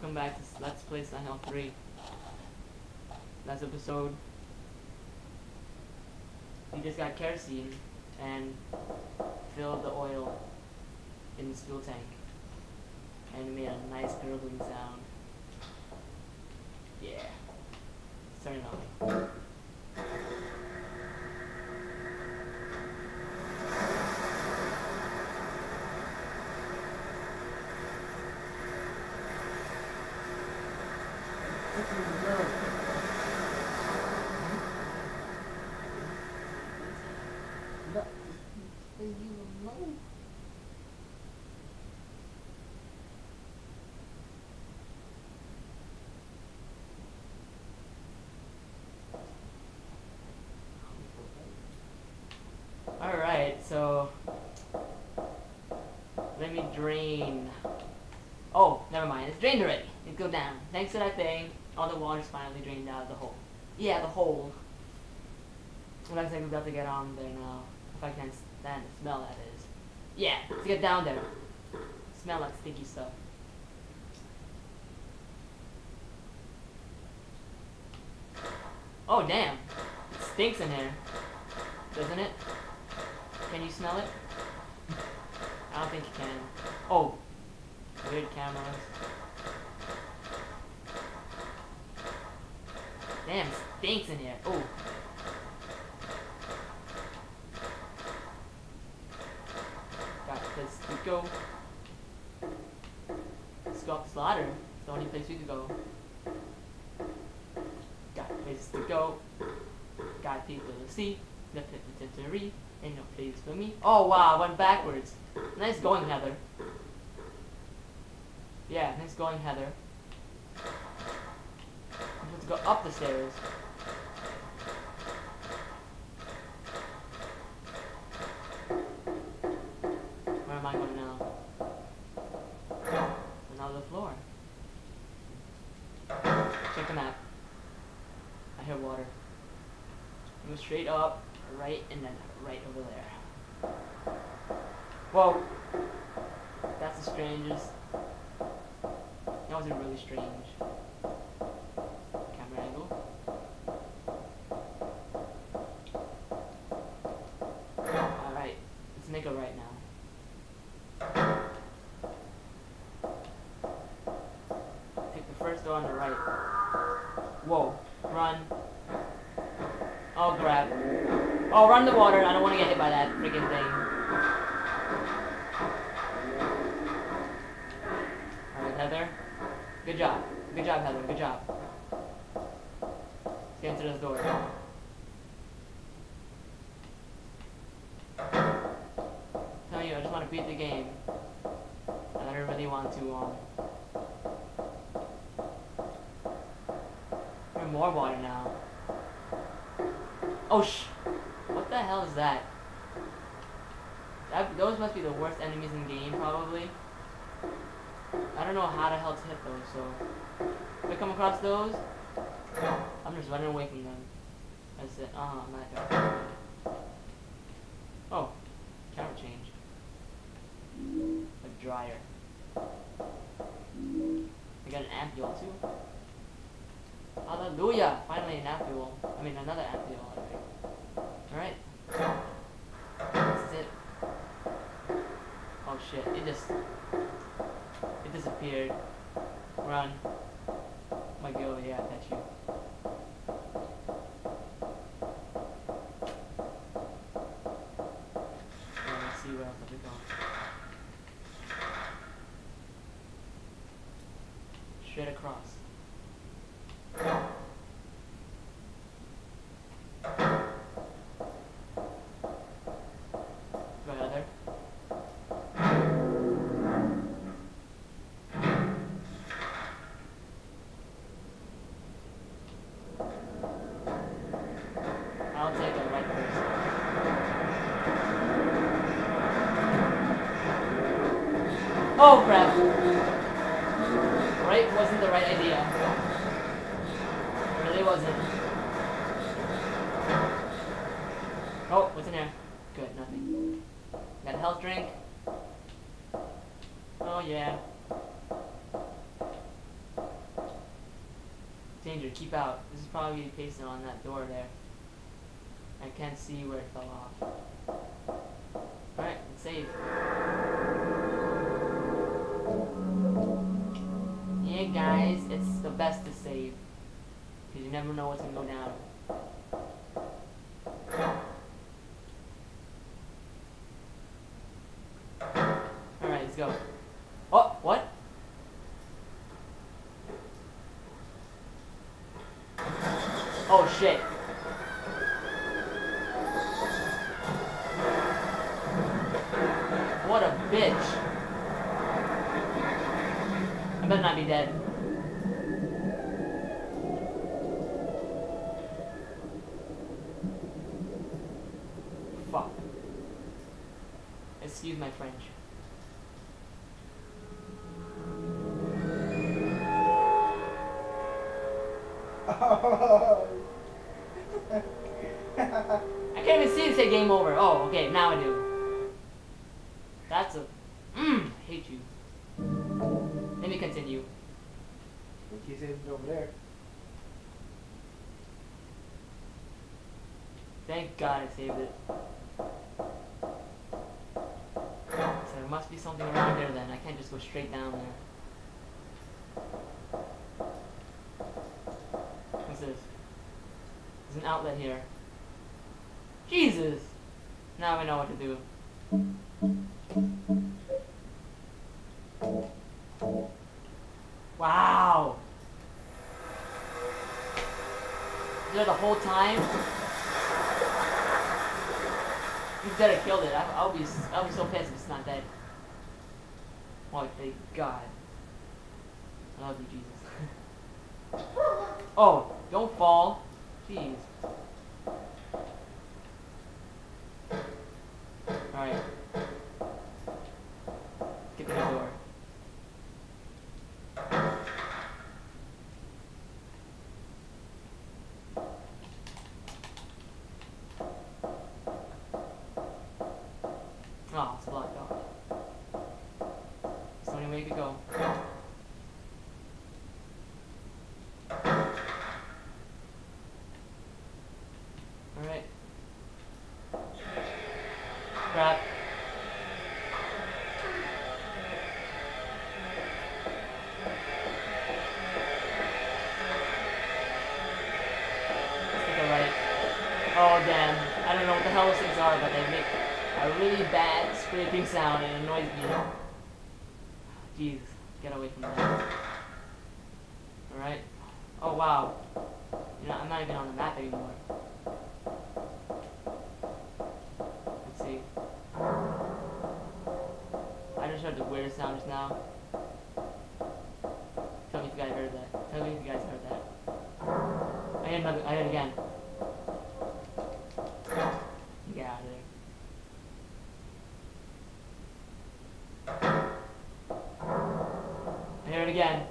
welcome back to Let's Play Silent Hill 3. Last episode, we just got kerosene and filled the oil in this fuel tank. And made a nice gurgling sound. Yeah. Let's turn it on. Alright, so let me drain. Oh, never mind. It's drained already. It go down. Thanks to that thing, all the water's finally drained out of the hole. Yeah, the hole. Looks like we're about to get on there now. If I can stand the smell, that is. Yeah, let's get down there. Smell like stinky stuff. Oh, damn. It stinks in here. Doesn't it? Can you smell it? I don't think you can. Oh. Weird cameras. Damn, stinks in here. Oh. Got this to go. This ladder. It's the only place we could go. Got places to go. Got people to see. The to read. Ain't no place for me. Oh wow, I went backwards. Nice going, Heather. Yeah, nice going, Heather. I'm supposed to go up the stairs. I now? Another floor. Check the map. I hear water. Go straight up, right, and then right over there. Whoa. That's the strangest. That was a really strange Whoa, run. Oh, grab. Oh, run the water. I don't want to get hit by that freaking thing. Alright, Heather. Good job. Good job, Heather. Good job. Let's get into this door. Tell you, I just want to beat the game. I don't really want to, um... more water now. Oh sh! What the hell is that? that? Those must be the worst enemies in the game, probably. I don't know how the hell to hit those, so... If I come across those, I'm just running away from them. That's it. Uh-huh, I'm not. Oh, camera change. A dryer. I got an ampule, too. Hallelujah! Finally an ampule. I mean, another ampule. Alright. This is it. Oh shit, it just... It disappeared. Run. My girl, yeah, I bet you. Oh crap! Right wasn't the right idea. Really wasn't. Oh, what's in here? Good, nothing. Got a health drink. Oh yeah. danger. Keep out. This is probably pasted on that door there. I can't see where it fell off. Alright, save. Guys, it's the best to save. Because you never know what's going to go down. Alright, let's go. Oh, what? Oh, shit. What a bitch. I better not be dead. Fuck. Excuse my French. I can't even see it say game over. Oh, okay, now I do. That's a... Mmm, hate you. Let me continue. He said it over there. Thank God I saved it. So there must be something around there then. I can't just go straight down there. What's this? There's an outlet here. Jesus! Now I know what to do. There the whole time? you better killed it. I, I'll be I'll be so pissed if it's not dead. Oh, thank God. I love you, Jesus. oh, don't fall. Jeez. Oh damn. I don't know what the hell those things are, but they make a really bad scraping sound and annoys me. Jeez, get away from that. Alright. Oh wow. You know, I'm not even on the map anymore. Let's see. I just heard the weirdest sound just now. Tell me if you guys heard that. Tell me if you guys heard that. I heard another I heard again. Again.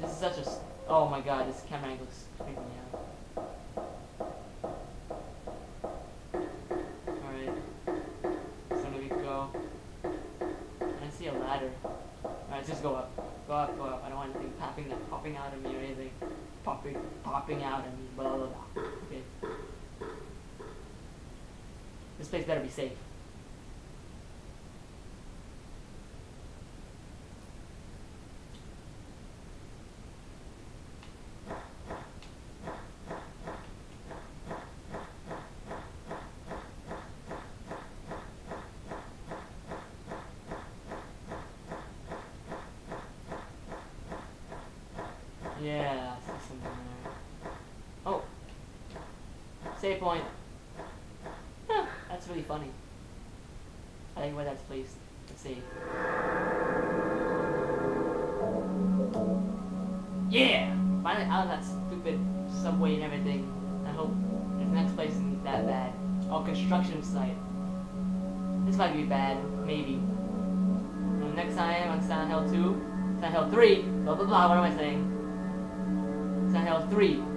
This is such a... Oh my god, this camera angle is freaking me out. Just go up. Go up, go up. I don't want anything popping, popping out of me or anything. Popping, popping out of me. Blah, blah, blah. Okay. This place better be safe. Yeah, I see something there. Oh. Save point. Huh, that's really funny. I like where that's placed. Let's see. Yeah! Finally out of that stupid subway and everything. I hope the next place isn't that bad. Oh, construction site. This might be bad. Maybe. And next time on Silent Hill 2, Silent Hill 3, blah blah blah, what am I saying? Silent Hill 3.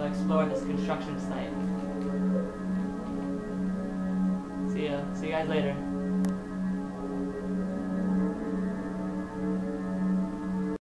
We'll explore this construction site. See ya. See you guys later.